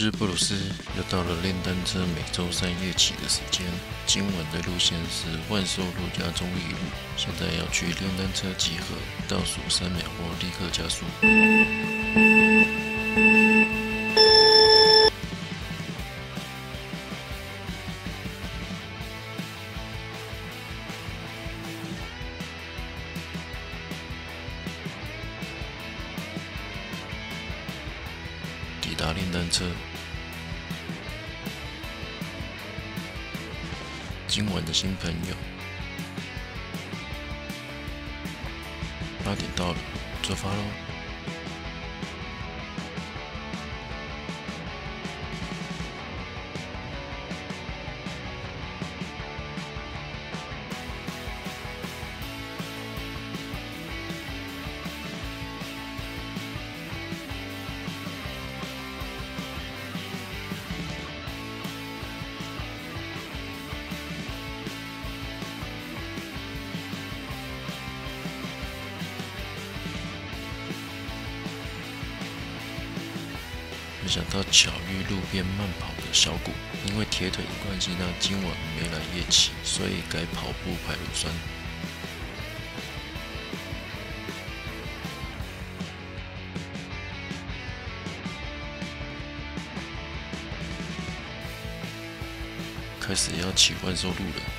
是布鲁斯，又到了练单车每周三夜骑的时间。今晚的路线是万寿路加中义路，现在要去练单车集合，倒数三秒后立刻加速。达练单车。今晚的新朋友，八点到了，出发喽！想到巧遇路边慢跑的小谷，因为铁腿的关系，他今晚没来夜骑，所以改跑步排乳酸。开始要骑万寿路了。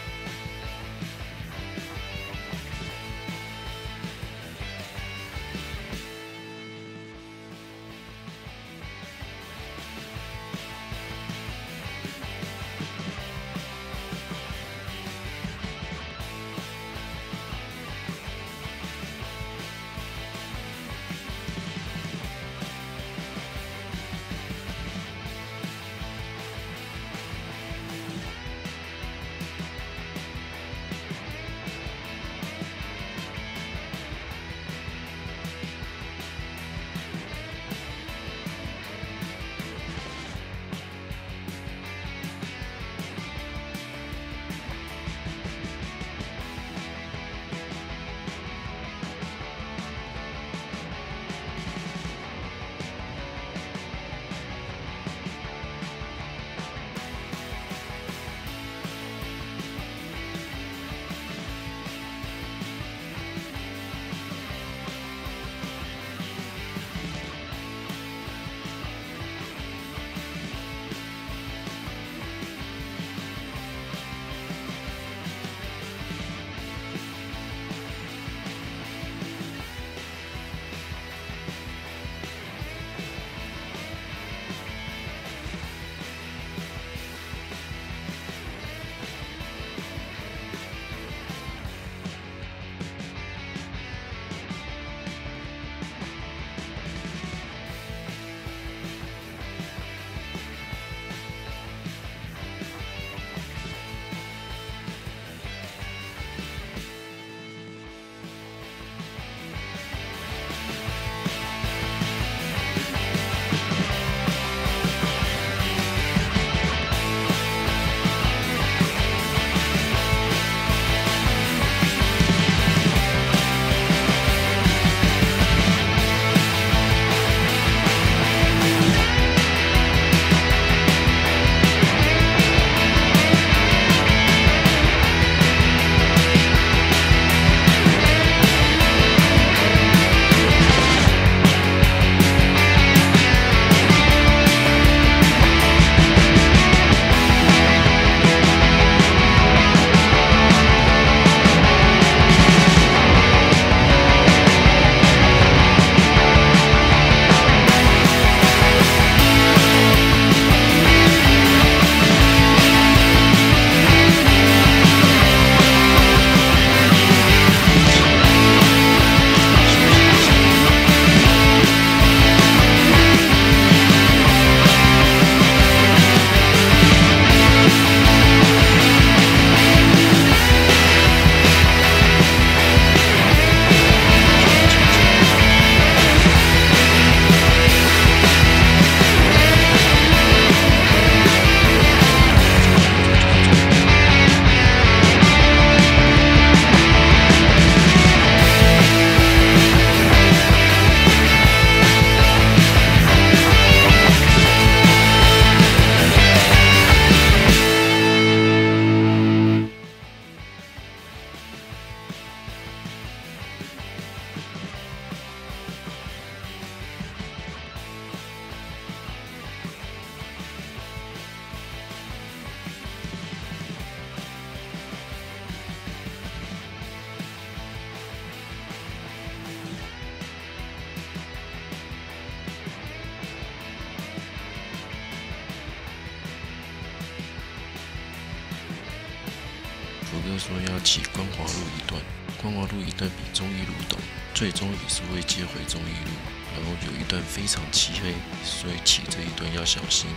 福哥说要骑光华路一段，光华路一段比中义路陡，最终也是会接回中义路，然后有一段非常漆黑，所以骑这一段要小心。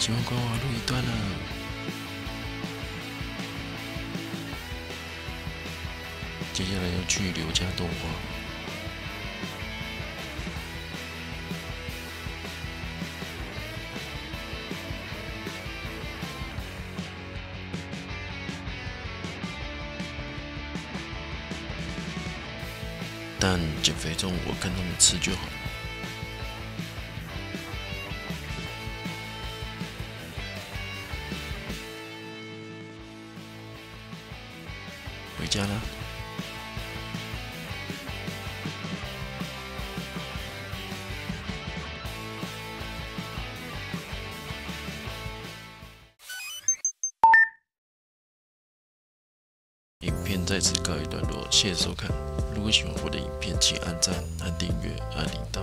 请问光华路一段了，接下来要去刘家豆花。但减肥中，我跟他们吃就好。回家了。影片在此告一段落，谢谢收看。如果喜欢我的影片，请按赞、按订阅、按铃铛